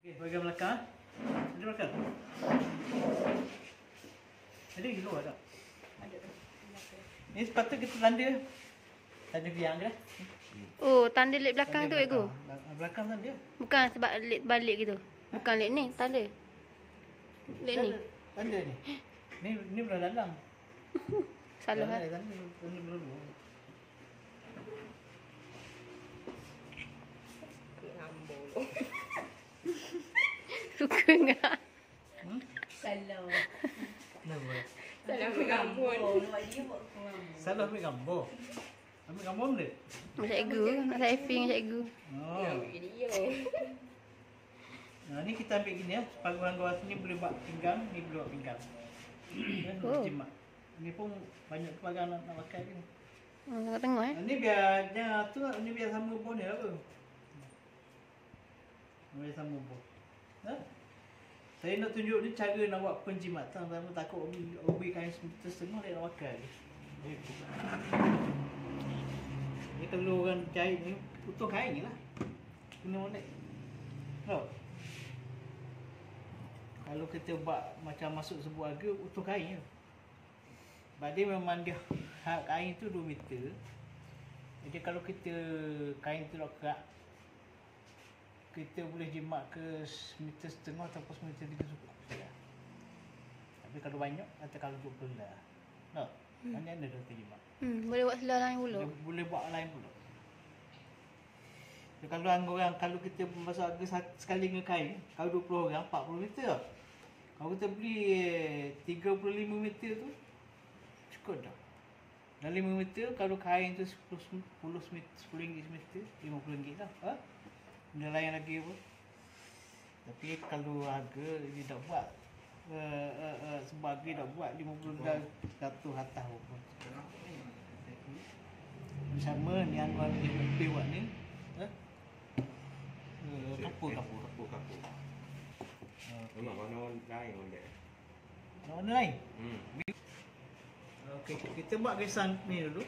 Okey, bahagian belakang. Ada belakang. Ada di luar tak? Ada. Ni sepatut kita tanda. Tanda biang ke? Oh, tanda lip belakang tu, Tanda Ego. belakang. Belakang tanda. Bukan sebab lip balik gitu. Bukan lip ni, tanda. Lip ni. Tanda- ni. Ni ni belah dalam. Salah Dalam lah. ni, Tanda tanda belah luar. Rambut. Suka enggak? Hmm? Salah. Kenapa? Salah ambil rambut. Salah ambil gambar. Ambil gambar benda? Macam saving macam Ego. Ya, Oh. ambil video. Nah, ni kita ambil gini ya. Paguan bawah sini boleh buat pinggang, ni boleh buat pinggang. Kan? Oh. Jimat. Ni pun banyak kebagan nak, nak pakai ni. Hmm, tengok-tengok eh. Ah, Ni biar jangan tu. Ni biar sama bone dia apa. Ni biar sama bone. Ha? Saya nak tunjuk ni cara nak buat penjimatan. Sama takut obi, obi kain setengah dia nak pakai. Ni, ni kalau orang jahit ni putus kain lah. Kena molek. Tahu? Kalau kita buat macam masuk sebuah harga, utuh kain je. Sebab dia memang dia hak kain tu 2 meter. Jadi kalau kita kain tu nak kita boleh jimat ke meter setengah ataupun meter tiga cukup saja. Tapi kalau banyak, kata kalau duk belah. Tak? Hmm. Mana ada doktor jimat? Hmm, boleh buat selah lain pula. Boleh, boleh buat lain pula. So, kalau orang, kalau kita masuk harga sekali dengan kain, kalau 20 orang, 40 meter tau. Kalau kita beli eh, 35 meter tu, cukup dah. Dan 5 meter, kalau kain tu 10, 10 meter, 10 ringgit meter, 50 ringgit lah. Ha? Benda lain lagi apa. Tapi kalau harga, dia tak buat. Uh, uh, uh, sebagai tak buat 50 dah 100 atas pun. Sama ni yang kau lebih buat ni. Ha? Uh, kapur, kapur. Kapur kapur. Okay. Warna lain warna lain? Hmm. Okey, kita buat gasan ni dulu.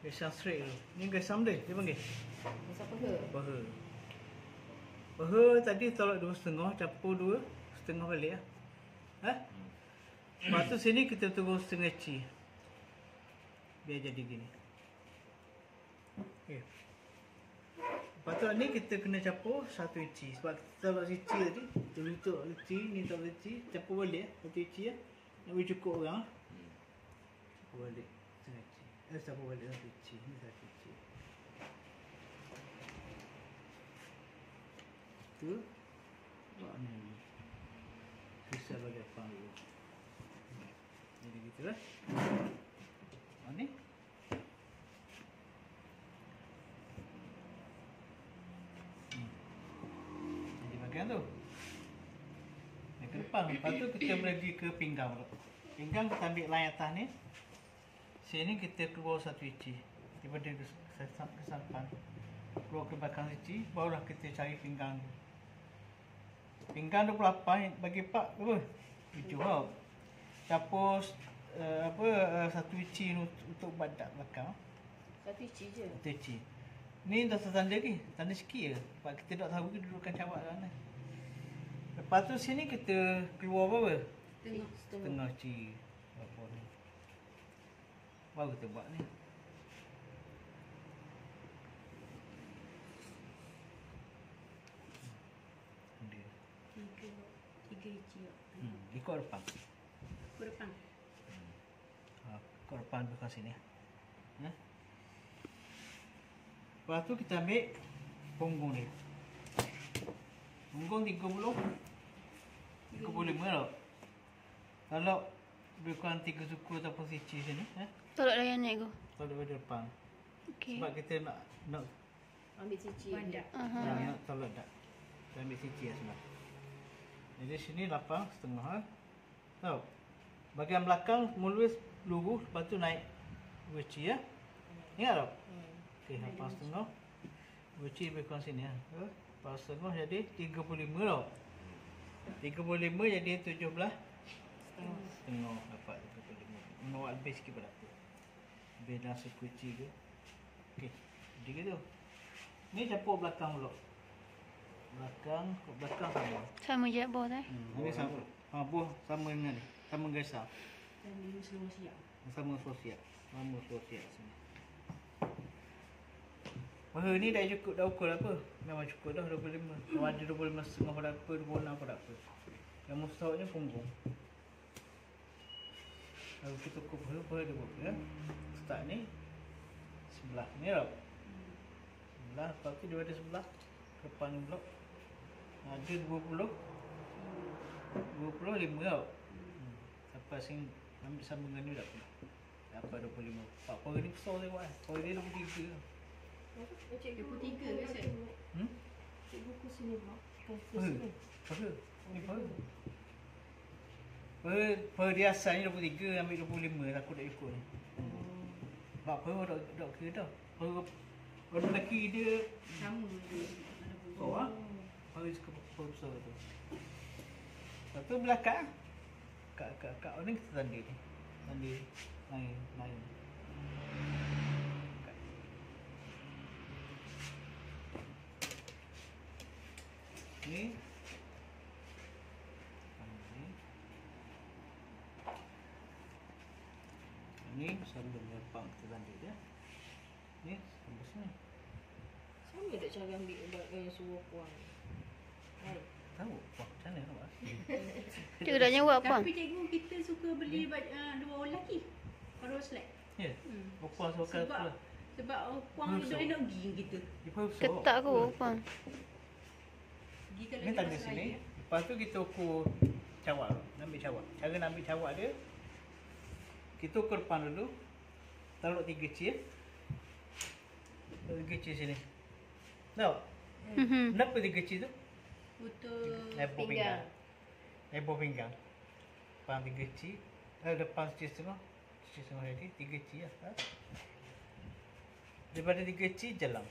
Gasan straight dulu. Ni gasan dia, dia panggil. Masa apa ke? Paha. Paha tadi tolak dua setengah, capur dua, setengah balik lah. Ha? Lepas tu sini kita turun setengah ci. Biar jadi gini. Okay. Lepas tu ni kita kena capur satu inci. Sebab kita tolak si ci tadi, tulis tu inci, ni tolak inci, capur balik eh, satu inci ya. Nak bagi cukup orang. Capur balik Eh, capur balik satu inci. Ni satu inci. Tu dulu. Jadi gitu lah. Oh, ni. Hmm. Jadi bagian tu. Ni ke depan. Lepas tu kita pergi ke pinggang tu. Pinggang kita ambil atas ni. Sini kita keluar satu inci. Daripada ke kesampan. Keluar ke belakang inci. Barulah kita cari pinggang tu. Pinggang 28 bagi pak apa? Tujuh tau. Capur uh, apa uh, satu inci untuk, badak belakang. Satu isi je. Satu inci. Ni dah tanda lagi. Tanda sikit je. Sebab kita tak tahu kedudukan cawak kat mana. Lepas tu sini kita keluar berapa? Tengah. Setengah. Tengah inci. Ni? Baru kita buat ni. Hmm. Tiga. Tiga isi. Hmm. Ikut depan. Ke depan. Ha, ikut depan sini. Ha? Lepas tu kita ambil punggung dia. Punggung 30 35 tau. Kalau lebih kurang 3 suku ataupun sici sini, eh? Tolak layan ni Ego. Kalau daripada depan. Okey. Sebab kita nak nak Ambil cici. Bandak. Aha. nak, nak tolak tak. Kita ambil sici lah sebelah. Jadi sini lapang setengah. Ha? Tahu? Bahagian belakang mula lurus lepas tu naik weci ya. Ingat tak? Hmm. Okey, lapang setengah. Weci lebih kurang sini ya. Ha? Lapang setengah jadi 35 tau. 35 jadi 17 Setengah. Setengah dapat 35 Nak buat lebih sikit pada tu dah sekuci ke Okey Jadi gitu Ni capur belakang pula belakang, kok belakang sama. Sama je bawah tu eh. Hmm, ini sama. Ha, buah sama dengan ni. Sama gaisah. Dan lima seluruh siap. Sama sosial. Sama sosial sini. Wah, ni dah cukup dah ukur apa? Memang cukup dah 25. Kalau ada 25 setengah pada apa, 26 pada apa. Yang mustahaknya punggung. Lalu kita apa, apa dia buat ya. Start ni. Sebelah ni tau. Sebelah, lepas tu dia ada sebelah. Depan ni pula. Ada 20. 20, 5 tau. Hmm. Sampai sini ambil sambungan ni tak apa. Dapat 25. Pak pori ni besar tengok kan. Pori dia 23. Cikgu pun tiga ke? Hmm? Cikgu pun sini pula. Peri. Peri. Ni peri. Peri dia asalnya 23 ambil 25 takut tak ikut ni. Mak peri dah dah kira dah. Peri orang lelaki dia Sama dia. Oh, ah? Peri suka peri besar tu. Lepas tu belakang. Kat kat kat ni kita tanda ni. Tanda lain lain. Kat. Ni Ni Ni lepang kita tanda dia. Ni sambung sini. Sama tak cara ambil ubat yang suruh puang? Hai. Tahu? Wah, macam mana nampak? Cikgu dah nyawa apa? Tapi cikgu kita suka beli baj- uh, dua orang lelaki. Paruh slack. Ya. Hmm. Berpuas wakal Sebab pula. sebab uh, puang Hmm, ni so- dah nak pergi dengan kita. Dia. Ketak aku apa? Pergi kalau Ni dia tanda sini. Lepas tu kita ukur cawak. Nak ambil cawak. Cara nak ambil cawak dia. Kita ukur depan dulu. Taruh tiga cia. Taruh tiga cia sini. Tahu? Mhm. Kenapa tiga cia tu? Putus Lebar pinggang. Lebar pinggang. Depan tiga cia. Eh, depan cia setengah. Cia setengah tadi. Tiga cia. Ha? Daripada tiga cia, jalan.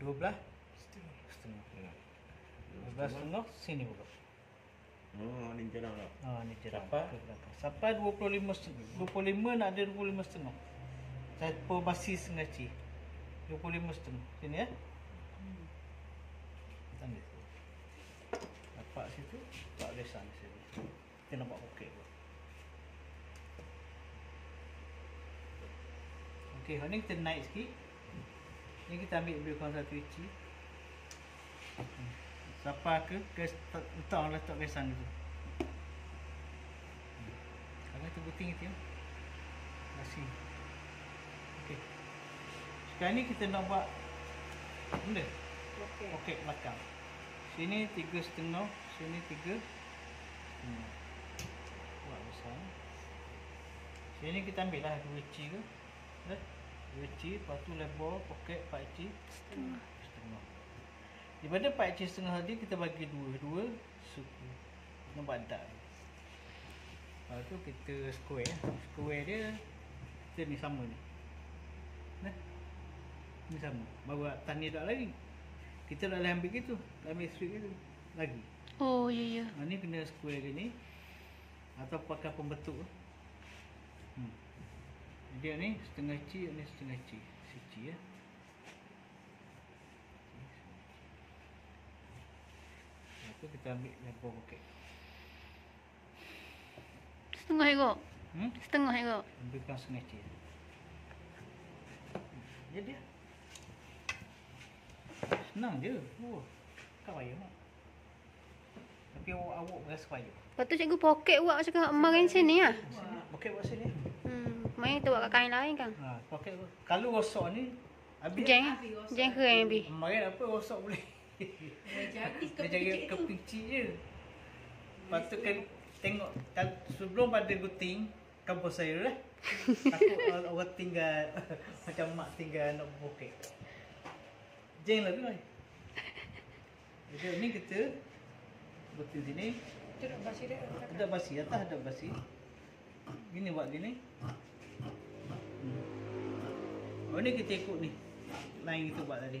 Dua belah. Setengah. Setengah. Dua belah setengah. Sini pula. Oh, ni jalan lah. Ha, ni je Sampai? Sampai 25 setengah. 25 nak ada 25 setengah. Satu basi setengah ci. 25 setengah. Sini ya. Tanda tu. Nampak situ. Tak lesan di sini. Kita nampak bukit tu. Okey, hari ni kita naik sikit. Ni kita ambil lebih kurang satu inci. Sampai ke ke letak letak lesan tu. Kalau tu buting itu ya. Nasi. Okey. Sekarang ni kita nak buat benda. Okey. Okey, belakang. Sini tiga setengah, sini tiga setengah. Buat besar. Sini kita ambil lah dua inci ke. Dua inci, lepas tu lebar, poket, inci. Setengah. Setengah. Daripada empat inci setengah tadi, kita bagi dua. Dua suku. Nampak tak? Lepas tu kita square. Square dia, kita ni sama ni. Nah. Ni sama. Baru atas ni tak lagi. Kita tak boleh ambil gitu. Tak ambil straight gitu. Lagi. Oh, ya ya. Ha, ni kena square gini. Atau pakai pembetuk. Hmm. Dia ni setengah C, ni setengah C. Sici ya. Lepas tu kita ambil lebar poket. Setengah ekor. Hmm? Setengah ekor. Ambilkan setengah C. Jadi dia. Senang je. Oh. Tak payah nak. Tapi awak awak rasa payah. Lepas tu cikgu poket buat macam kat marin sini lah. Poket buat sini. Hmm. Main tu buat kat kain lain kan. Ha, poket kalau rosak ni habis. Jeng. Jeng kering habis. Kemarin apa rosak boleh. Dia jaga kepicit je. Lepas tu kan tengok sebelum pada guting kampus saya lah. Takut orang, tinggal macam mak tinggal nak poket. Jeng lah tu kan. Jadi ni kita guting sini. Tu nak basi basi atas ada basi. Gini buat gini. Hmm. Oh ni kita ikut ni. Line kita buat tadi.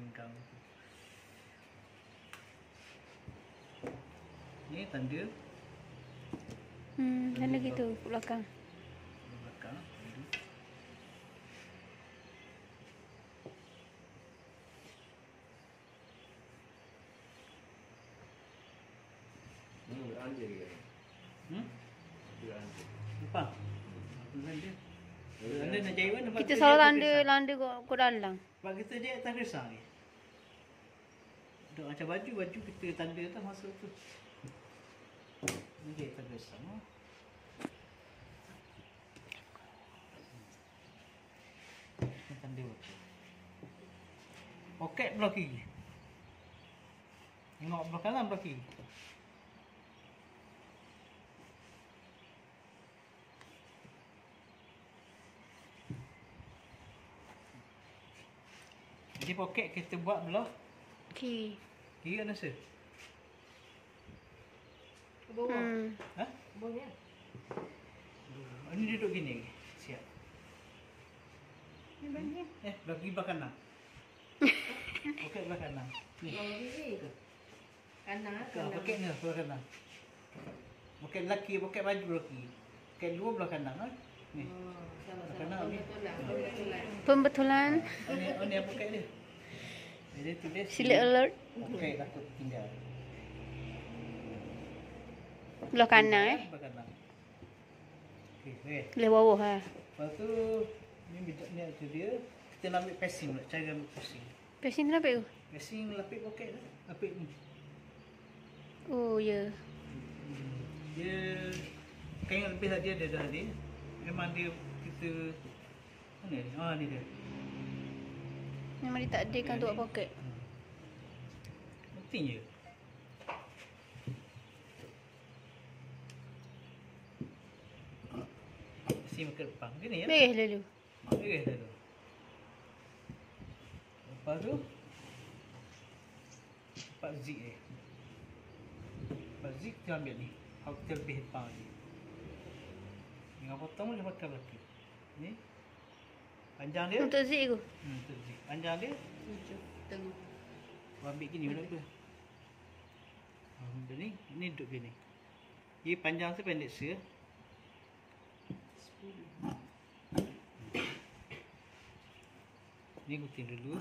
pinggang tu. Ni tanda Hmm, tanda gitu belakang. belakang. Tanda. Hmm, beranjir ke? Hmm? Beranjir. Depan. Apa tanda? Nak mana? Kita selalu tanda tanda kau kau dalam. Sebab kita jahit atas resang ni. Untuk macam baju, baju kita tanda tu masuk tu. Atas resang. Oh. Ni tanda betul. Poket belah kiri. Tengok belah kanan belah kiri. Jadi poket kita buat belah Okey. kiri kan rasa? Ke bawah. Hmm. Ha? Bawah ya. Oh, Ini duduk gini. Siap. Eh, belah kiri belah kanan. Poket belah kanan. Ni. Kiri. Kanan, Kau kanan. poket ni belah kanan. Poket lelaki, poket baju belah kiri. Poket dua belah kanan. Ha? Ni. Oh, ni. Pembetulan, pembetulan. Pembetulan. Oh, ni, oh, ni yang poket dia. Jadi tulis Sila alert Poket takut tinggal. belah kanan eh. Belah kanan. Okey, okey. Belah bawah ha. Lepas tu ni bidak ni tu dia. Kita nak ambil passing pula, cara ambil passing. Pasien tu nampak tu? Passing lapik poket tu, lapik ni. Oh ya. Hmm. Dia yang lebih tadi ada dah dia. Memang dia kita mana ni? Ah ni dia. Memang dia tak adakan untuk buat poket. Penting je. Passing ke depan. Gini ya. Beres lalu. Beres tu. Lepas tu Lepas zip dia Lepas zip kita ambil ni kita lebih depan lagi Dengan potong boleh pakai belakang Ni Panjang dia Untuk zip tu. hmm, tu zip. Panjang dia Tujuh. Tengah. Kau ambil gini pula tu Ambil ni Ni duduk gini Dia panjang tu pendek se Sepuluh. Ni gunting dulu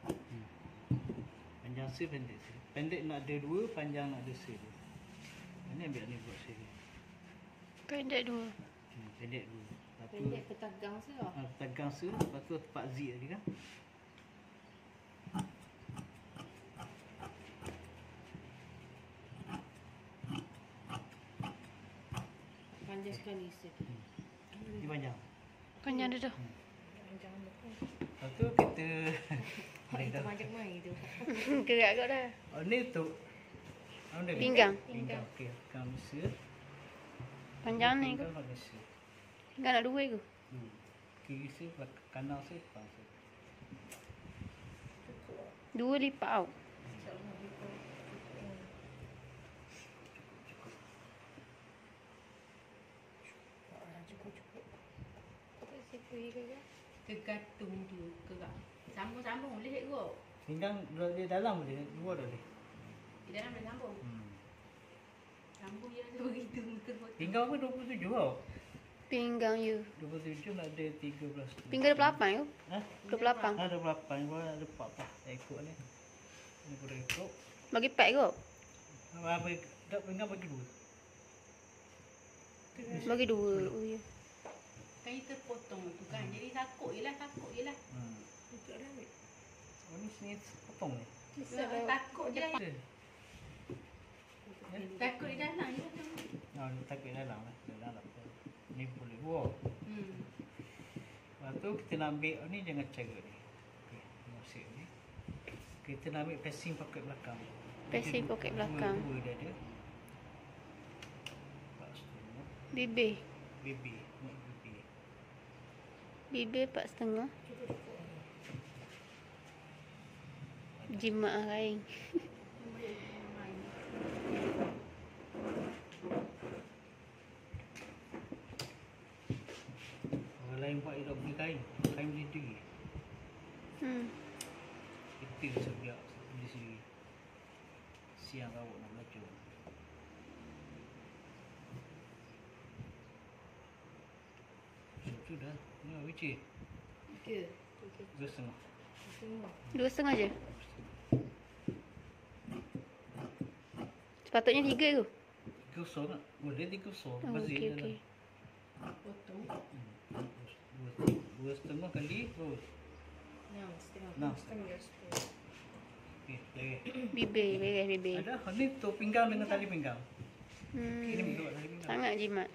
Hmm. Se pendek Pendek nak ada dua, panjang nak ada se Ini ambil ni buat se Pendek dua. hmm, Pendek dua Lepas tu Pendek ke tagang se lah. Ah, tegang se, lepas tu tempat zip tadi kan. Panjang sekali se. Ni panjang. Panjang dia tu. Panjang betul. Lepas tu kita itu dah. panjang mai tu. Gerak kau dah. Oh ni tu. Pinggang. Pinggang. Okey, pinggang Malaysia. Panjang ni kau. Pinggang nak dua tu. Hmm. Kiri se, belak- kanan se, depan se. Dua lipat out. Cukup-cukup. Tergantung dia gerak. Sambung-sambung boleh cikgu. Pinggang dia dalam boleh, dua dah boleh. Di dalam boleh sambung. Hmm. Sambung je tu begitu betul betul. Pinggang apa 27 tau. Pinggang you. 27 nak ada 13 tu. Pinggang 28 tu. Ha? 28. Ada berapa? Gua ada 4 ekor ni. Ni gua ekor. Bagi pack kau. Apa tak pinggang bagi dua. Bagi dua. Oh ya. Kan itu potong tu kan. Jadi takut je lah, takut je lah. Hmm. Pucuk rawit. Oh ni sini potong ni. Kisah takut je. Takut di dalam ni. Takut dalam lah. Dalam. Ni boleh buah. Hmm. Lepas tu kita nak ambil ni jangan cara ni. Okay, masuk ni. Kita nak ambil passing pocket belakang. Passing pocket belakang. Dua, dua dia ada. Setengah. Bibir. Bibir. Bibir. Bibir empat setengah. Bibir jima kain. Lain buat hidup pergi kain. Kain boleh diri. Hmm. Itu yang saya biar beli sendiri. Siang kau nak belajar. Sudah, ni apa cik? Okey, Tiga setengah. Dua setengah je. Sepatutnya tiga tu. Tiga kosong tak? Boleh tiga kosong. Oh, Bazir okey. Potong. Dua, setengah kali. Oh. Enam setengah. Enam. Setengah. Bibir, bibir. Ada. Ni tu pinggang dengan tali pinggang. Hmm. bentuk tali pinggang. Sangat jimat.